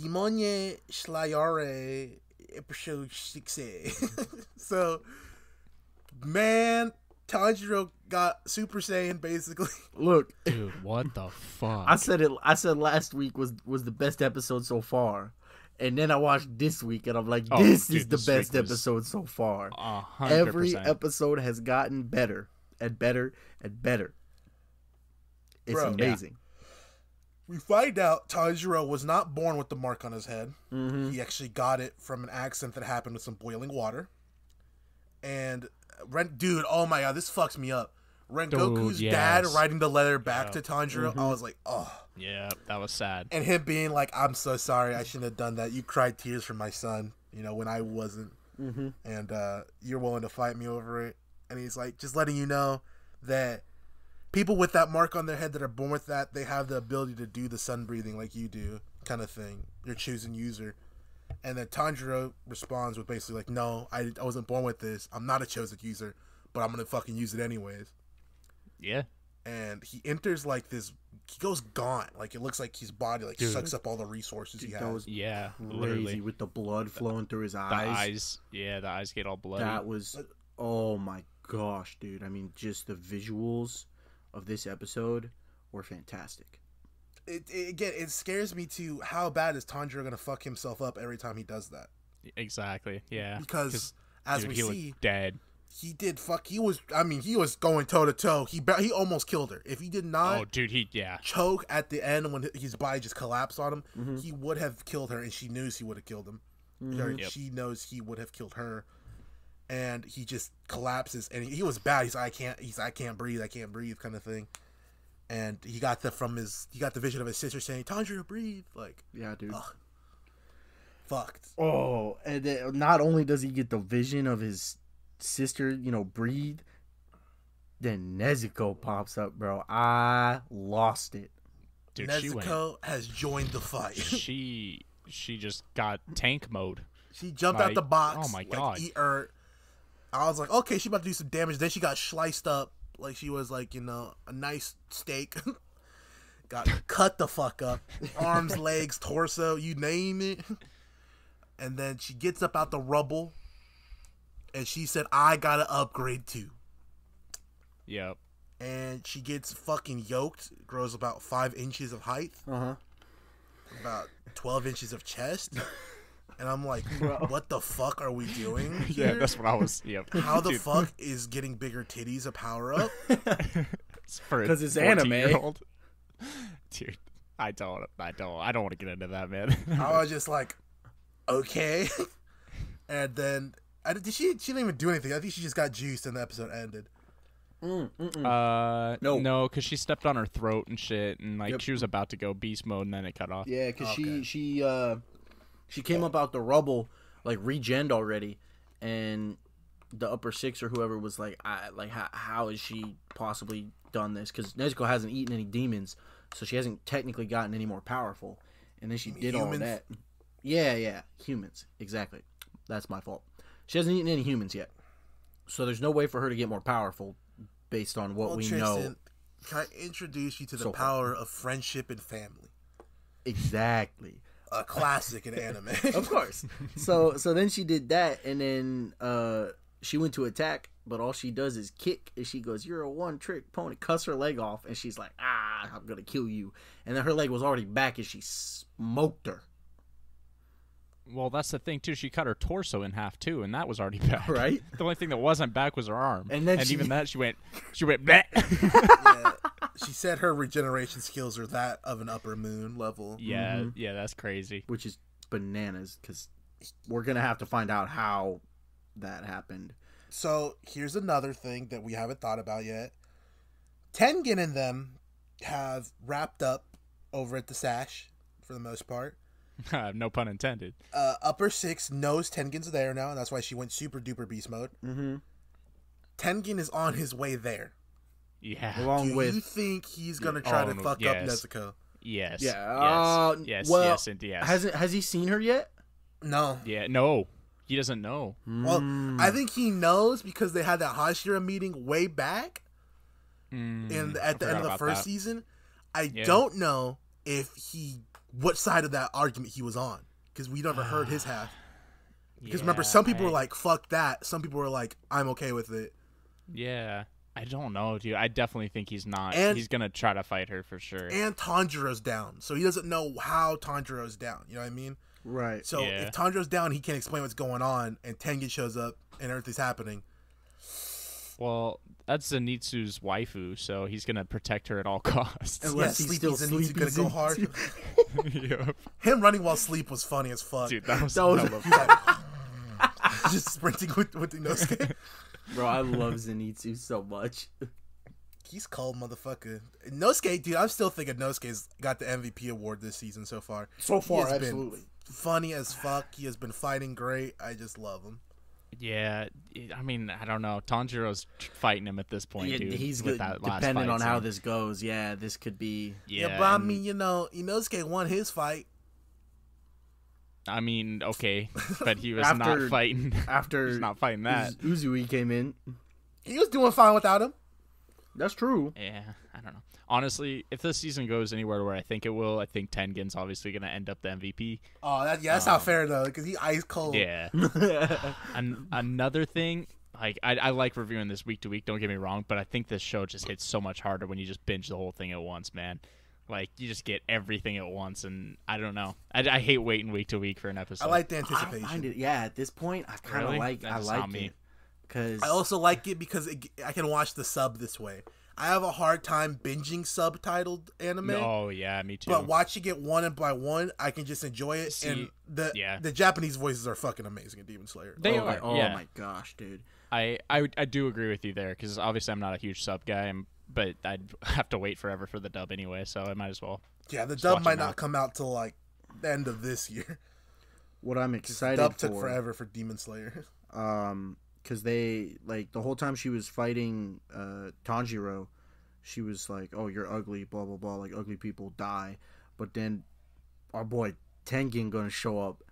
Demonie Schlayare episode six. so, man, Tanjiro got Super Saiyan basically. Look, Dude, what the fuck? I said it. I said last week was was the best episode so far, and then I watched this week, and I'm like, Oh, this dude, is the this best episode so far. A hundred Every episode has gotten better and better and better. It's Bro. Yeah. We find out Tanjiro was not born with the mark on his head. Mm-hmm. He actually got it from an accident that happened with some boiling water. And Ren, dude, oh my god, this fucks me up. Rengoku's Dude, dad writing the letter back Yeah. to Tanjiro. I was like, oh. Yeah, that was sad. And him being like, I'm so sorry, I shouldn't have done that. You cried tears for my son, you know, when I wasn't. Mm-hmm. And uh, you're willing to fight me over it. And he's like, just letting you know that people with that mark on their head that are born with that, they have the ability to do the sun breathing like you do, kind of thing. You're choosing user. And then Tanjiro responds with basically like, no, I, I wasn't born with this. I'm not a chosen user, but I'm going to fucking use it anyways. Yeah. And he enters like this, he goes gaunt. Like it looks like his body like Dude. sucks up all the resources he Dude, has. Yeah. crazy Literally. with the blood flowing through his eyes. The eyes. eyes. Yeah, the eyes get all bloody. That was, oh my gosh, dude. I mean, just the visuals of this episode were fantastic. it, it, again, it scares me to how bad is Tanjiro gonna fuck himself up every time he does that? Exactly. Yeah. Because as dude, we he see, dead. he did fuck. He was. I mean, he was going toe to toe. He he almost killed her. If he did not Oh, dude, he yeah. choke at the end when his body just collapsed on him, Mm-hmm. he would have killed her, and she knew he would have killed him. Or Yep. She knows he would have killed her, and he just collapses. And he, he was bad. He's like, I can't. He's like, I can't breathe. I can't breathe, kind of thing. And he got the from his. He got the vision of his sister saying, "Tanjiro, breathe." Like Yeah, dude. Ugh. fucked. Oh, and then not only does he get the vision of his sister, you know, breathe, then Nezuko pops up, bro. I lost it. Dude, she went. Nezuko has joined the fight. She she just got tank mode. she jumped out the box. oh my like, God. eat her. I was like, okay, she about to do some damage. Then she got sliced up like she was like you know a nice steak. got cut the fuck up, arms, legs, torso, you name it. And then she gets up out the rubble, and she said, "I gotta upgrade too." Yep. And she gets fucking yoked. Grows about five inches of height. Uh huh. about 12 inches of chest. And I'm like, what the fuck are we doing? Yeah, that's what I was. Yep. How the Dude, fuck is getting bigger titties a power up? Because a 'Cause it's anime. 14-year-old. Dude, I don't. I don't. I don't want to get into that, man. I was just like, okay. And then, I, did she? She didn't even do anything. I think she just got juiced and the episode ended. uh, No. no, because she stepped on her throat and shit, and like Yep. she was about to go beast mode, and then it cut off. Yeah, because Okay. she she uh she came up out the rubble like regened already, and the upper six or whoever was like, I like how how has she possibly done this? Because Nezuko hasn't eaten any demons, so she hasn't technically gotten any more powerful, and then she did all that. Yeah, yeah, humans exactly. That's my fault. She hasn't eaten any humans yet, so there's no way for her to get more powerful based on what Well, we Tristan, know can I introduce you to the So far. power of friendship and family? exactly. A classic in anime. of course. So so then she did that, and then uh she went to attack, but all she does is kick, and she goes, "You're a one trick pony." Cuts her leg off, and she's like, "Ah, I'm gonna kill you." And then her leg was already back, and she smoked her. Well, that's the thing too. She cut her torso in half too, and that was already back. Right. The only thing that wasn't back was her arm. And then and she- even that, she went. She went. Yeah. She said her regeneration skills are that of an upper moon level. yeah, Mm-hmm. yeah, that's crazy. Which is bananas, because we're gonna have to find out how that happened. So here's another thing that we haven't thought about yet. Tengen and them have wrapped up over at the Sash for the most part. no pun intended. Uh, Upper Six knows Tengen's there now, and that's why she went super duper beast mode. Mm-hmm. Tengen is on his way there. Yeah. Along Do with you think he's gonna try Oh, to fuck yes. up Nezuko? Yes. Yeah, Yes. uh, yes. well, yes. And yes. hasn't has he seen her yet? No. yeah. No. He doesn't know. Well, Mm. I think he knows because they had that Hashira meeting way back Mm, in I at the end of the first that. season. I Yeah. don't know if he what side of that argument he was on because we never heard his half. Because remember, some people were like, "Fuck that." Some people were like, "I'm okay with it." yeah. I don't know, dude. I definitely think he's not. And- he's gonna try to fight her for sure. And Tanjiro's down, so he doesn't know how Tanjiro's down. You know what I mean? Right. So Yeah. if Tanjiro's down, he can't explain what's going on, and Tengen shows up and everything's happening. well, that's Zenitsu's waifu, so he's gonna protect her at all costs. Unless yeah, he's Sleepy still Zenitsu gonna sleepy go hard. Yep. Him running while sleep was funny as fuck. Dude, that was, That was- hella He's like, just sprinting with with Inosuke. Bro, I love Zenitsu so much. He's cold, motherfucker. Nosuke, dude, I'm still thinking Nosuke's got the MVP award this season so far. So far, absolutely. been funny as fuck. He has been fighting great. I just love him. Yeah, I mean, I don't know. Tanjiro's fighting him at this point, Yeah, dude. he's with good. that last Depending fight on how this goes, yeah, this could be. Yeah, Yeah, but I mean, you know, Inosuke won his fight. I mean, okay, but he was After- not fighting. After he's not fighting that. Uz- Uzui came in. He was doing fine without him. That's true. Yeah, I don't know. Honestly, if this season goes anywhere where I think it will, I think Tengen's obviously going to end up the MVP. Oh, that, yeah, that's Um, not fair though, because he ice cold. Yeah. An- another thing, like I, I like reviewing this week to week. Don't get me wrong, but I think this show just hits so much harder when you just binge the whole thing at once, man. Like you just get everything at once, and I don't know. I, I hate waiting week to week for an episode. I like the I don't anticipation. it. Yeah, at this point, I kind of Really? like. That's I like not me. it because I also like it because it, I can watch the sub this way. I have a hard time binging subtitled anime. Oh yeah, me too. But watching it one by one, I can just enjoy it. and the yeah. the Japanese voices are fucking amazing in Demon Slayer. They oh, are. my, oh yeah. my gosh, dude. I, I I do agree with you there because obviously I'm not a huge sub guy, I'm, but I'd have to wait forever for the dub anyway, so I might as well. yeah, the dub might it now. not come out till like the end of this year. What I'm The excited dub for, took forever for Demon Slayer. um, because they like the whole time she was fighting uh Tanjiro, she was like, "Oh, you're ugly," blah blah blah. Like ugly people die, but then our boy Tengen gonna show up,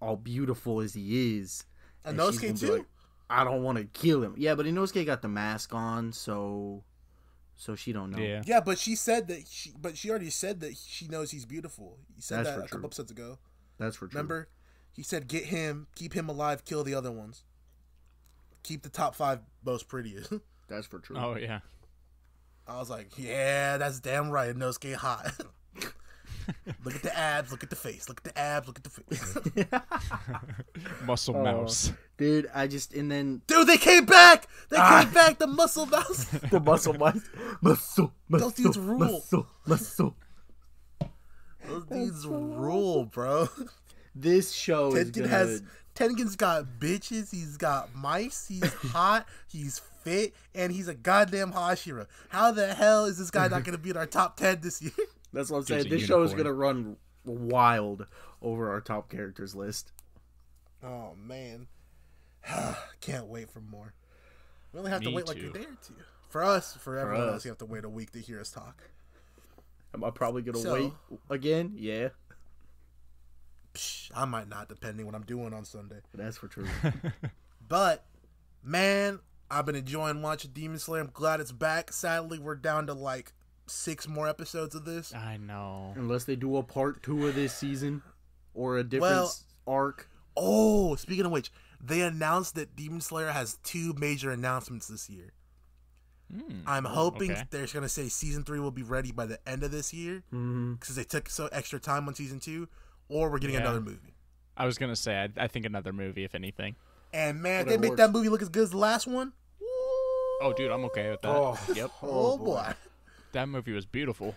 all beautiful as he is. And she's Inosuke too. like, I don't want to kill him. Yeah, but Inosuke got the mask on, so so she don't know. Yeah. Yeah, but she said that she, but she already said that she knows he's beautiful. He said That's that for a couple true. episodes ago. that's for true. Remember, he said, "Get him, keep him alive, kill the other ones, keep the top five most prettiest." That's for true. Oh yeah. I was like, "Yeah, that's damn right. Inosuke hot." look at the abs, look at the face, look at the abs, look at the face. Muscle Oh. mouse. Dude, I just and then Dude, they came back. They Ah. came back. The muscle mouse. the muscle mice, muscle, muscle, Those dudes rule. muscle, muscle. Those dudes rule, bro. This show is Tengen gonna. has Tengen's got bitches. He's got mice. He's hot. He's fit, and he's a goddamn Hashira. How the hell is this guy not going to be in our top ten this year? That's what I'm saying. a This show is gonna run wild over our top characters list. Oh man, can't wait for more. We only have to Me wait like a day or two. For us, for everyone us. else, you have to wait a week to hear us talk. Am I probably gonna So- wait again? Yeah, Psh, I might not, depending what I'm doing on Sunday. that's for true. But man, I've been enjoying watching Demon Slayer. I'm glad it's back. Sadly, we're down to like six more episodes of this. I know. Unless they do a part two of this season or a different Well- arc. Oh, speaking of which, they announced that Demon Slayer has two major announcements this year. Hmm. I'm hoping okay. they're going to say season three will be ready by the end of this year Mm-hmm. because they took so extra time on season two, or we're getting Yeah. another movie. I was gonna say I, I think another movie if anything. And man, if they Whatever make works. that movie look as good as the last one. Oh, dude, I'm okay with that. Oh. Yep, Oh, Oh, boy. boy. That movie was beautiful.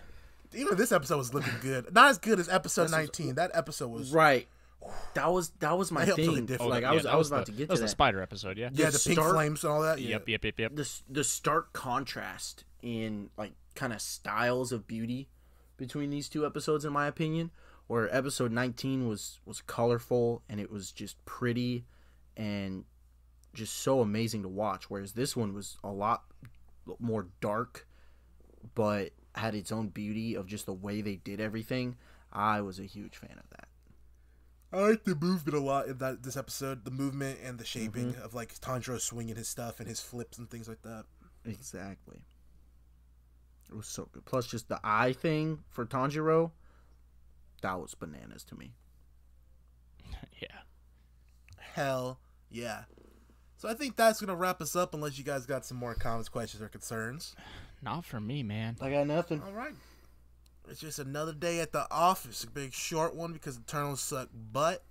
Even this episode was looking good. Not as good as episode 19. That episode was Right. That was that was my That helped really thing. different. Like Oh, I yeah, was that I was the- about to get that to was that. the spider episode. Yeah. yeah, the the pink start- flames and all that. Yeah. Yep. Yep. Yep. Yep. the the stark contrast in like kind of styles of beauty between these two episodes in my opinion where episode 19 was was colorful and it was just pretty and just so amazing to watch whereas this one was a lot more dark but had its own beauty of just the way they did everything i was a huge fan of that I like the movement a lot in that this episode. The movement and the shaping of like Tanjiro swinging his stuff and his flips and things like that. Exactly. It was so good. Plus, just the eye thing for Tanjiro, that was bananas to me. yeah. Hell yeah. So I think that's gonna wrap us up. Unless you guys got some more comments, questions, or concerns. Not for me, man. I got nothing. All right. It's just another day at the office. A big short one because the Eternals suck butt.